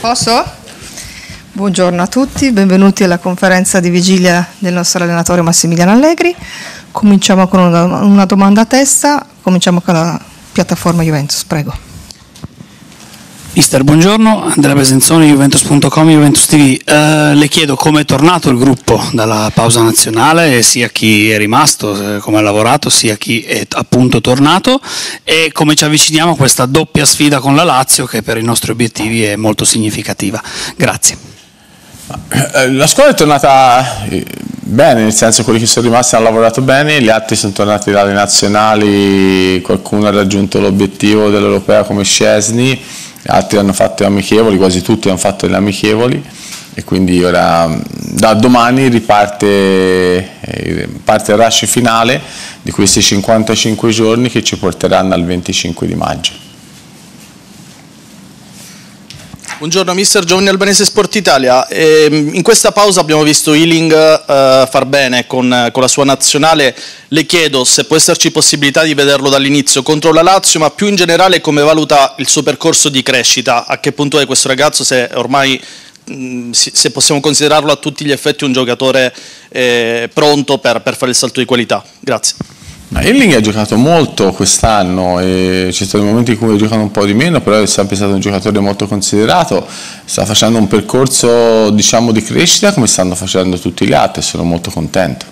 Posso? Buongiorno a tutti, benvenuti alla conferenza di vigilia del nostro allenatore Massimiliano Allegri. Cominciamo con una, domanda a testa, cominciamo con la piattaforma Juventus, prego. Mister, buongiorno, Andrea Besenzoni, Juventus.com, Juventus TV. Eh, le chiedo come è tornato il gruppo dalla pausa nazionale, sia chi è rimasto, eh, come ha lavorato, sia chi è appunto tornato e come ci avviciniamo a questa doppia sfida con la Lazio che per i nostri obiettivi è molto significativa. Grazie. Eh, la squadra è tornata eh, bene, nel senso quelli che sono rimasti hanno lavorato bene, gli altri sono tornati dalle nazionali, qualcuno ha raggiunto l'obiettivo dell'Europea come Scesni altri hanno fatto amichevoli, quasi tutti hanno fatto le amichevoli e quindi ora da domani riparte eh, parte il rush finale di questi 55 giorni che ci porteranno al 25 di maggio. Buongiorno mister Giovanni Albanese Sport Italia, ehm, in questa pausa abbiamo visto Ealing eh, far bene con, la sua nazionale, le chiedo se può esserci possibilità di vederlo dall'inizio contro la Lazio, ma più in generale come valuta il suo percorso di crescita, a che punto è questo ragazzo, se ormai mh, se possiamo considerarlo a tutti gli effetti un giocatore eh, pronto per fare il salto di qualità. Grazie. Elling ha giocato molto quest'anno e ci sono momenti in cui ha giocato un po' di meno, però è sempre stato un giocatore molto considerato, sta facendo un percorso diciamo, di crescita come stanno facendo tutti gli altri sono molto contento.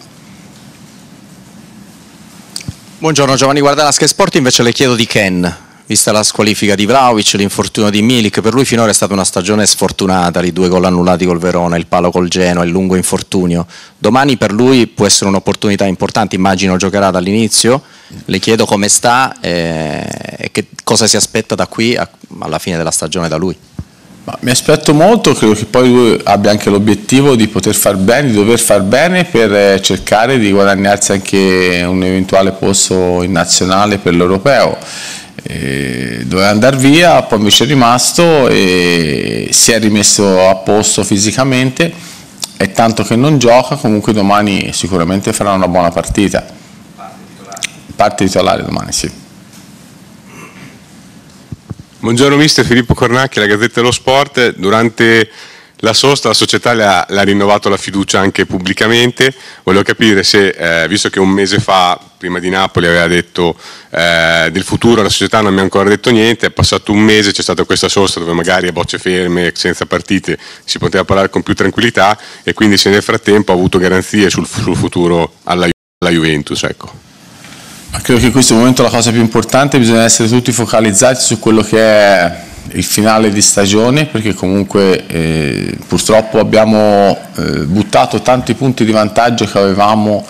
Buongiorno Giovanni Guardana, Sky Sport invece le chiedo di Ken, vista la squalifica di Vlaovic, l'infortunio di Milik, per lui finora è stata una stagione sfortunata, i due gol annullati col Verona, il palo col Genoa, il lungo infortunio. Domani per lui può essere un'opportunità importante, immagino giocherà dall'inizio, le chiedo come sta e che cosa si aspetta da qui alla fine della stagione da lui. Ma mi aspetto molto, credo che poi lui abbia anche l'obiettivo di poter far bene, di dover far bene per eh, cercare di guadagnarsi anche un eventuale posto in nazionale per l'europeo doveva andare via, poi invece è rimasto e si è rimesso a posto fisicamente, è tanto che non gioca, comunque domani sicuramente farà una buona partita. Parte titolare domani, sì. Buongiorno mister Filippo Cornacchi, la Gazzetta dello Sport. Durante la sosta, la società le ha, le ha, rinnovato la fiducia anche pubblicamente, volevo capire se, eh, visto che un mese fa, prima di Napoli, aveva detto eh, del futuro la società non mi ha ancora detto niente, è passato un mese, c'è stata questa sosta dove magari a bocce ferme, senza partite, si poteva parlare con più tranquillità e quindi se nel frattempo ha avuto garanzie sul, sul futuro alla, alla Juventus. Ecco. Ma credo che in questo momento la cosa più importante bisogna essere tutti focalizzati su quello che è il finale di stagione perché comunque eh, purtroppo abbiamo eh, buttato tanti punti di vantaggio che avevamo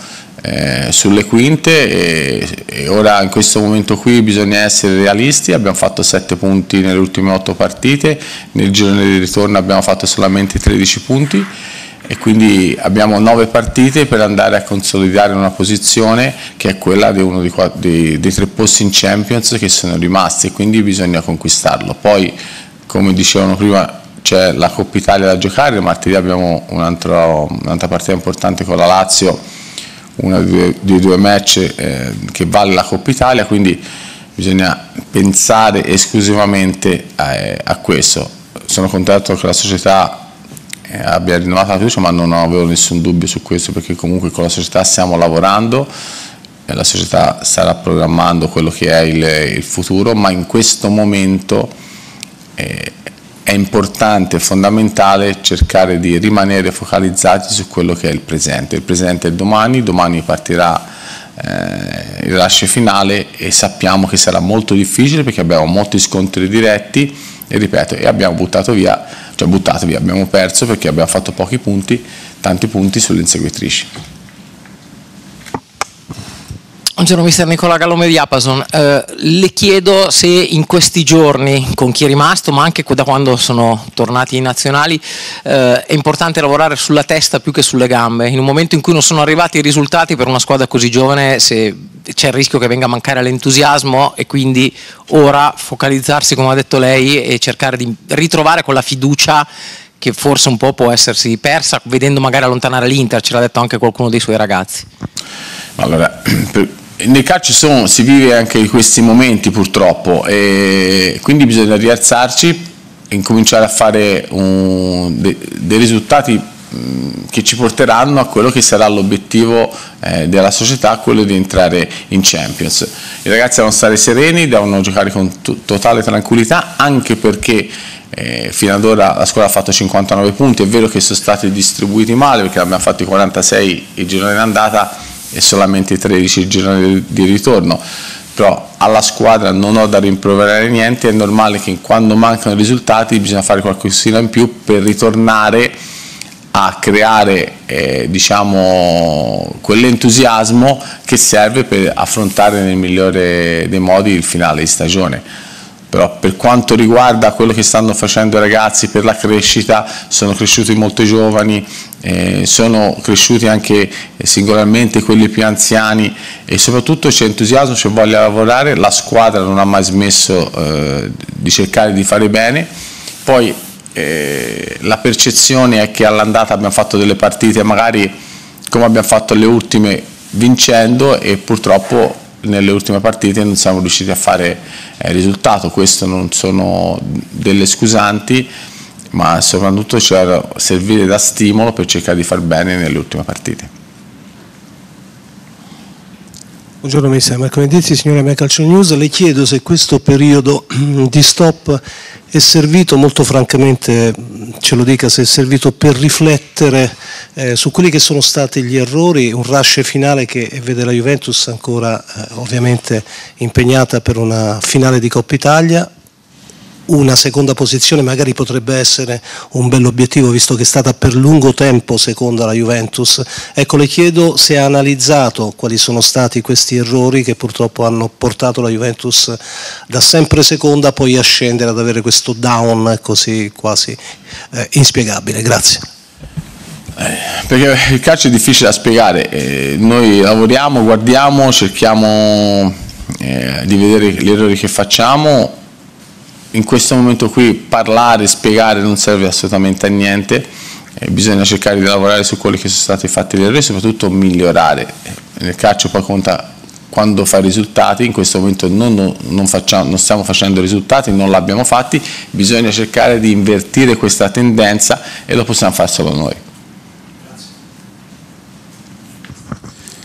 eh, sulle quinte e, e, ora in questo momento qui bisogna essere realisti, abbiamo fatto 7 punti nelle ultime 8 partite, nel girone di ritorno abbiamo fatto solamente 13 punti e quindi abbiamo 9 partite per andare a consolidare una posizione che è quella di uno dei, dei, dei tre posti in Champions che sono rimasti e quindi bisogna conquistarlo. Poi come dicevano prima c'è la Coppa Italia da giocare, martedì abbiamo un'altra un partita importante con la Lazio uno dei, dei due match eh, che vale la Coppa Italia, quindi bisogna pensare esclusivamente a, eh, a questo. Sono contento che la società abbia rinnovato la fiducia, ma non avevo nessun dubbio su questo perché comunque con la società stiamo lavorando, la società starà programmando quello che è il, il futuro, ma in questo momento eh, è importante, è fondamentale cercare di rimanere focalizzati su quello che è il presente. Il presente è domani, domani partirà eh, il rush finale e sappiamo che sarà molto difficile perché abbiamo molti scontri diretti e ripeto, e abbiamo buttato via, cioè buttato via, abbiamo perso perché abbiamo fatto pochi punti, tanti punti sulle inseguitrici. Buongiorno mister Nicola Gallo Mediapason, eh, le chiedo se in questi giorni con chi è rimasto ma anche da quando sono tornati i nazionali eh, è importante lavorare sulla testa più che sulle gambe, in un momento in cui non sono arrivati i risultati per una squadra così giovane se c'è il rischio che venga a mancare l'entusiasmo e quindi ora focalizzarsi come ha detto lei e cercare di ritrovare quella fiducia che forse un po' può essersi persa vedendo magari allontanare l'Inter, ce l'ha detto anche qualcuno dei suoi ragazzi. Allora, nel calcio si vive anche di questi momenti purtroppo e quindi bisogna rialzarci e incominciare a fare un, de, dei risultati che ci porteranno a quello che sarà l'obiettivo eh, della società, quello di entrare in Champions. I ragazzi devono stare sereni, devono giocare con totale tranquillità, anche perché eh, fino ad ora la squadra ha fatto 59 punti, è vero che sono stati distribuiti male perché abbiamo fatto i 46 il girone in andata e solamente i 13 il girone di ritorno, però alla squadra non ho da rimproverare niente, è normale che quando mancano risultati bisogna fare qualcosina in più per ritornare a creare eh, diciamo, quell'entusiasmo che serve per affrontare nel migliore dei modi il finale di stagione. Però per quanto riguarda quello che stanno facendo i ragazzi per la crescita, sono cresciuti molto giovani, eh, sono cresciuti anche singolarmente quelli più anziani e soprattutto c'è entusiasmo, c'è voglia di lavorare, la squadra non ha mai smesso eh, di cercare di fare bene. Poi eh, la percezione è che all'andata abbiamo fatto delle partite magari come abbiamo fatto le ultime vincendo e purtroppo nelle ultime partite non siamo riusciti a fare eh, risultato, questo non sono delle scusanti ma soprattutto servire da stimolo per cercare di far bene nelle ultime partite. Buongiorno Mister Marco Vendizi, signora Mia Calcio News, le chiedo se questo periodo di stop è servito, molto francamente ce lo dica, se è servito per riflettere eh, su quelli che sono stati gli errori, un rush finale che vede la Juventus ancora eh, ovviamente impegnata per una finale di Coppa Italia, una seconda posizione magari potrebbe essere un bell'obiettivo visto che è stata per lungo tempo seconda la Juventus. Ecco, le chiedo se ha analizzato quali sono stati questi errori che purtroppo hanno portato la Juventus da sempre seconda poi a scendere ad avere questo down così quasi eh, inspiegabile. Grazie. Eh, perché il calcio è difficile da spiegare, eh, noi lavoriamo, guardiamo, cerchiamo eh, di vedere gli errori che facciamo in questo momento qui parlare, spiegare non serve assolutamente a niente, eh, bisogna cercare di lavorare su quelli che sono stati fatti gli errori e soprattutto migliorare. Nel calcio poi conta quando fa risultati, in questo momento non, non, facciamo, non stiamo facendo risultati, non l'abbiamo fatti, bisogna cercare di invertire questa tendenza e lo possiamo fare solo noi.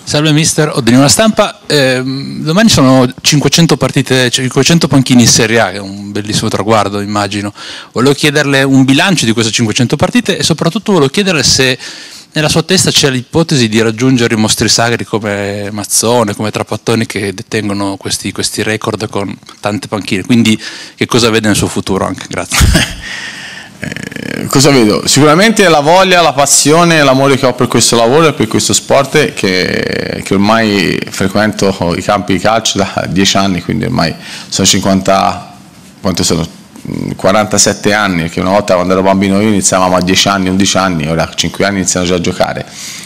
Salve mister, ho una stampa. Eh, domani sono 500 partite, 500 panchini in Serie A, che è un bellissimo traguardo immagino. Volevo chiederle un bilancio di queste 500 partite e soprattutto volevo chiederle se nella sua testa c'è l'ipotesi di raggiungere i mostri sacri come Mazzone, come Trapattoni che detengono questi, questi record con tante panchine. Quindi che cosa vede nel suo futuro anche? Grazie. Eh, cosa vedo? Sicuramente la voglia, la passione, l'amore che ho per questo lavoro e per questo sport che, che, ormai frequento i campi di calcio da dieci anni, quindi ormai sono 50, quanto sono? 47 anni, che una volta quando ero bambino io iniziavamo a 10 anni, 11 anni, ora a 5 anni iniziano già a giocare.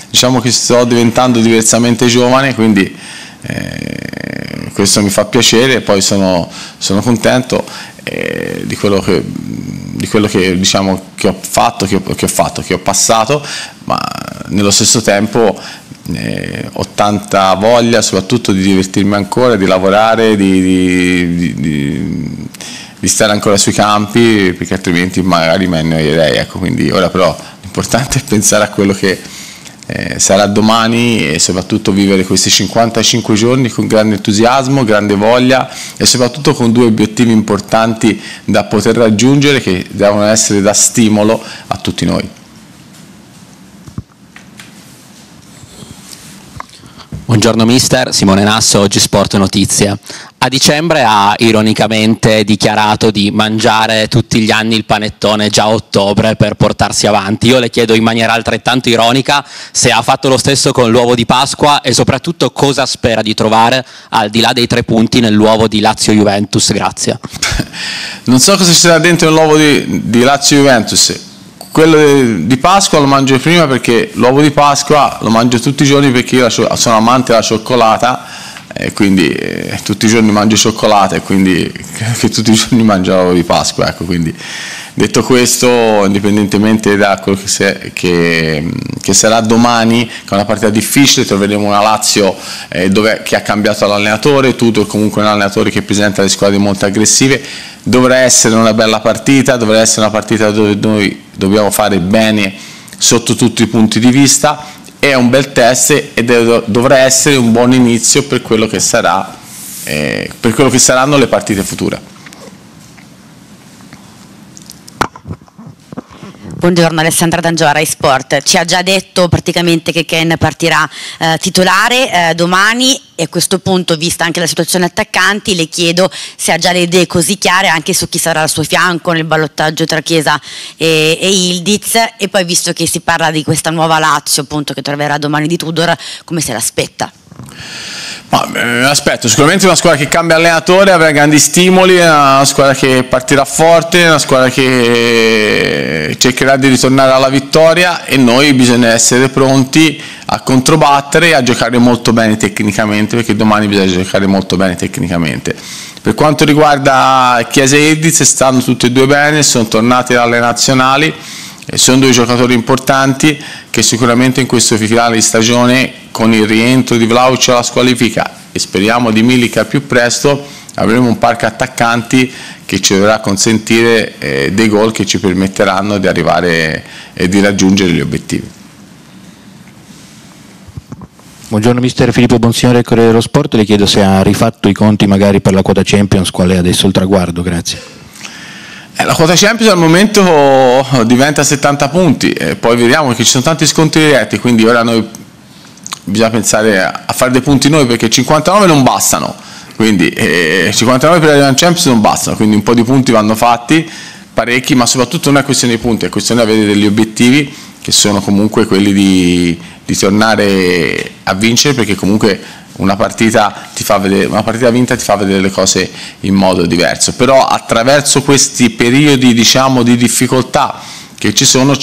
Diciamo che sto diventando diversamente giovane, quindi eh, questo mi fa piacere e poi sono, sono contento eh, di quello che di quello che, diciamo, che ho fatto, che ho, che ho, fatto, che ho passato, ma nello stesso tempo eh, ho tanta voglia soprattutto di divertirmi ancora, di lavorare, di, di, di, di stare ancora sui campi, perché altrimenti magari ne annoierei. Ecco, quindi ora però l'importante è pensare a quello che eh, sarà domani e soprattutto vivere questi 55 giorni con grande entusiasmo, grande voglia e soprattutto con due obiettivi importanti da poter raggiungere che devono essere da stimolo a tutti noi. Buongiorno mister, Simone Nasso, Oggi Sport Notizie. A dicembre ha ironicamente dichiarato di mangiare tutti gli anni il panettone già a ottobre per portarsi avanti. Io le chiedo in maniera altrettanto ironica se ha fatto lo stesso con l'uovo di Pasqua e soprattutto cosa spera di trovare al di là dei tre punti nell'uovo di Lazio-Juventus. Grazie. Non so cosa ci sarà dentro nell'uovo di, di Lazio-Juventus quello di Pasqua lo mangio prima perché l'uovo di Pasqua lo mangio tutti i giorni perché io sono amante della cioccolata e quindi eh, tutti i giorni mangio cioccolata e quindi che tutti i giorni mangio l'uovo di Pasqua, ecco, quindi detto questo, indipendentemente da quello che, se, che, che, sarà domani, che è una partita difficile, troveremo una Lazio eh, dove, che ha cambiato l'allenatore, Tutor comunque un allenatore che presenta le squadre molto aggressive, dovrà essere una bella partita, dovrà essere una partita dove noi dobbiamo fare bene sotto tutti i punti di vista, è un bel test e dovrà essere un buon inizio per quello che, sarà, eh, per quello che saranno le partite future. Buongiorno Alessandra D'Angio, Rai Sport. Ci ha già detto praticamente che Ken partirà eh, titolare eh, domani e a questo punto, vista anche la situazione attaccanti, le chiedo se ha già le idee così chiare anche su chi sarà al suo fianco nel ballottaggio tra Chiesa e, e Ildiz e poi visto che si parla di questa nuova Lazio appunto che troverà domani di Tudor, come se l'aspetta? Ma, eh, aspetto, sicuramente una squadra che cambia allenatore, avrà grandi stimoli, una squadra che partirà forte, una squadra che cercherà di ritornare alla vittoria e noi bisogna essere pronti a controbattere e a giocare molto bene tecnicamente perché domani bisogna giocare molto bene tecnicamente. Per quanto riguarda Chiesa e Ediz stanno tutti e due bene, sono tornati dalle nazionali sono due giocatori importanti che sicuramente in questo finale di stagione con il rientro di Vlaovic alla squalifica e speriamo di Milica più presto avremo un parco attaccanti che ci dovrà consentire eh, dei gol che ci permetteranno di arrivare e di raggiungere gli obiettivi. Buongiorno mister Filippo Bonsignore Corriere dello Sport, le chiedo se ha rifatto i conti magari per la quota Champions, qual è adesso il traguardo, grazie. Eh, la quota Champions al momento diventa 70 punti, e poi vediamo che ci sono tanti scontri diretti, quindi ora noi bisogna pensare a fare dei punti noi perché 59 non bastano, quindi eh, 59 per arrivare in Champions non bastano, quindi un po' di punti vanno fatti, parecchi, ma soprattutto non è questione di punti, è questione di avere degli obiettivi che sono comunque quelli di, di tornare a vincere perché comunque una partita, vedere, una partita, vinta ti fa vedere le cose in modo diverso, però attraverso questi periodi diciamo, di difficoltà che ci sono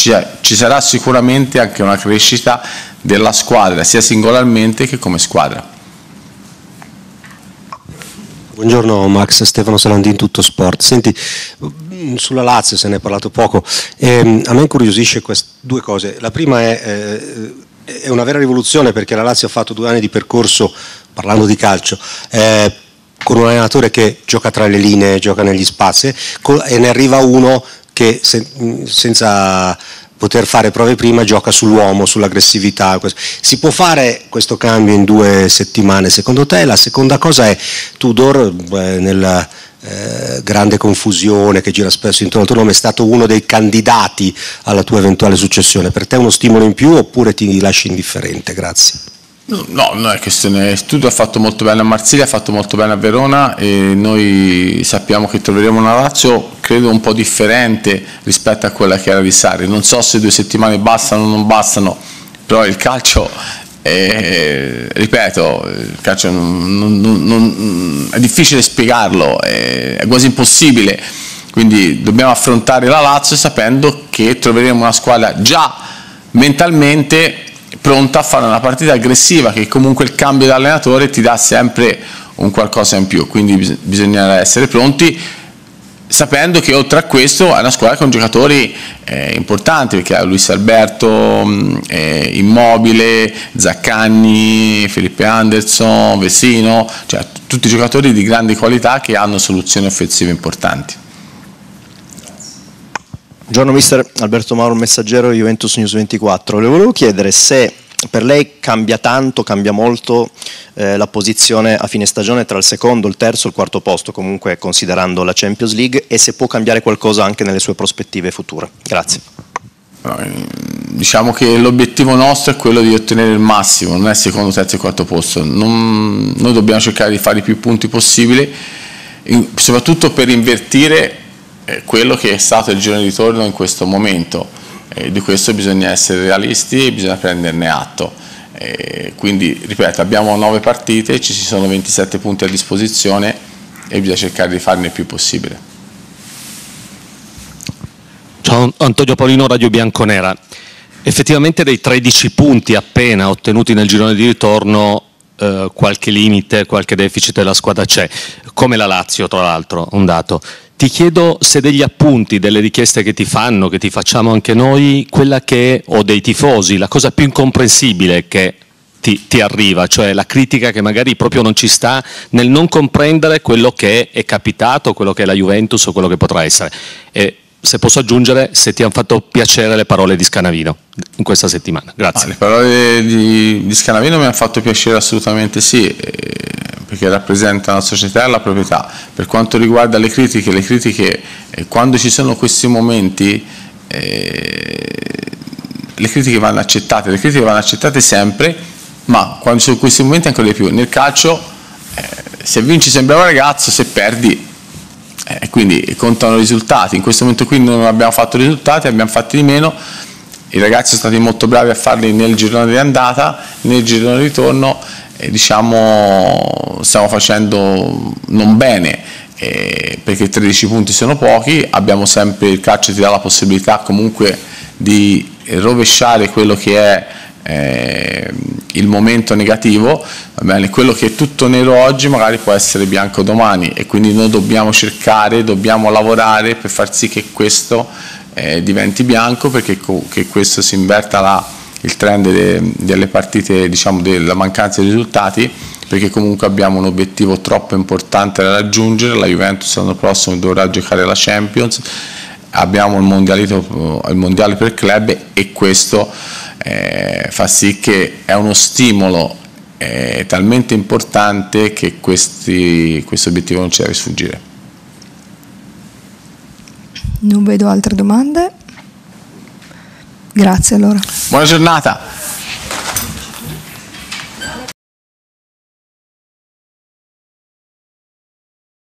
ci sarà sicuramente anche una crescita della squadra, sia singolarmente che come squadra. Buongiorno Max, Stefano Salandin, Tutto Sport. Senti, sulla Lazio se ne è parlato poco, ehm, a me incuriosisce due cose. La prima è... Eh, è una vera rivoluzione perché la Lazio ha fatto due anni di percorso, parlando di calcio, eh, con un allenatore che gioca tra le linee, gioca negli spazi e ne arriva uno che se, senza poter fare prove prima gioca sull'uomo, sull'aggressività. Si può fare questo cambio in due settimane secondo te? La seconda cosa è Tudor eh, nella eh, grande confusione che gira spesso intorno al tuo nome, è stato uno dei candidati alla tua eventuale successione. Per te è uno stimolo in più oppure ti lasci indifferente? Grazie. No, non è questione, Studio ha fatto molto bene a Marsiglia, ha fatto molto bene a Verona e noi sappiamo che troveremo una Lazio credo un po' differente rispetto a quella che era di Sari. Non so se due settimane bastano o non bastano, però il calcio e, ripeto, il calcio non, non, non, è difficile spiegarlo, è, è quasi impossibile, quindi dobbiamo affrontare la Lazio sapendo che troveremo una squadra già mentalmente pronta a fare una partita aggressiva che comunque il cambio di allenatore ti dà sempre un qualcosa in più, quindi bisognerà essere pronti sapendo che oltre a questo è una squadra con giocatori eh, importanti perché ha Luis Alberto, mm, eh, Immobile, Zaccagni, Felipe Anderson, Vesino, cioè tutti giocatori di grande qualità che hanno soluzioni offensive importanti. Buongiorno mister Alberto Mauro, messaggero Juventus News 24. Le volevo chiedere se per lei cambia tanto, cambia molto eh, la posizione a fine stagione tra il secondo, il terzo e il quarto posto, comunque considerando la Champions League e se può cambiare qualcosa anche nelle sue prospettive future. Grazie. Diciamo che l'obiettivo nostro è quello di ottenere il massimo, non è secondo, terzo e quarto posto. Non, noi dobbiamo cercare di fare i più punti possibili, soprattutto per invertire eh, quello che è stato il giorno di ritorno in questo momento e di questo bisogna essere realisti e bisogna prenderne atto. E quindi, ripeto, abbiamo nove partite, ci sono 27 punti a disposizione e bisogna cercare di farne il più possibile. Ciao Antonio Paolino, Radio Bianconera. Effettivamente dei 13 punti appena ottenuti nel girone di ritorno eh, qualche limite, qualche deficit della squadra c'è, come la Lazio tra l'altro, un dato. Ti chiedo se degli appunti, delle richieste che ti fanno, che ti facciamo anche noi, quella che, o dei tifosi, la cosa più incomprensibile che ti, ti, arriva, cioè la critica che magari proprio non ci sta nel non comprendere quello che è capitato, quello che è la Juventus o quello che potrà essere. E se posso aggiungere, se ti hanno fatto piacere le parole di Scanavino in questa settimana. Grazie. Ah, le parole di, di, Scanavino mi hanno fatto piacere assolutamente sì. Perché rappresentano la società e la proprietà. Per quanto riguarda le critiche, le critiche eh, quando ci sono questi momenti eh, le critiche vanno accettate, le critiche vanno accettate sempre, ma quando ci sono questi momenti ancora di più. Nel calcio eh, se vinci sei un ragazzo, se perdi eh, quindi contano i risultati. In questo momento qui non abbiamo fatto risultati, abbiamo fatti di meno. I ragazzi sono stati molto bravi a farli nel girone di andata, nel girone di ritorno eh, diciamo, stiamo facendo non bene eh, perché 13 punti sono pochi, abbiamo sempre il calcio ti dà la possibilità comunque di rovesciare quello che è eh, il momento negativo, quello che è tutto nero oggi magari può essere bianco domani e quindi noi dobbiamo cercare, dobbiamo lavorare per far sì che questo eh, diventi bianco perché che questo si inverta la, il trend delle, delle partite, diciamo della mancanza di risultati, perché comunque abbiamo un obiettivo troppo importante da raggiungere, la Juventus l'anno prossimo dovrà giocare la Champions, abbiamo il, il mondiale per club e questo eh, fa sì che è uno stimolo eh, talmente importante che questi, questo obiettivo non ci deve sfuggire. Non vedo altre domande. Grazie allora. Buona giornata.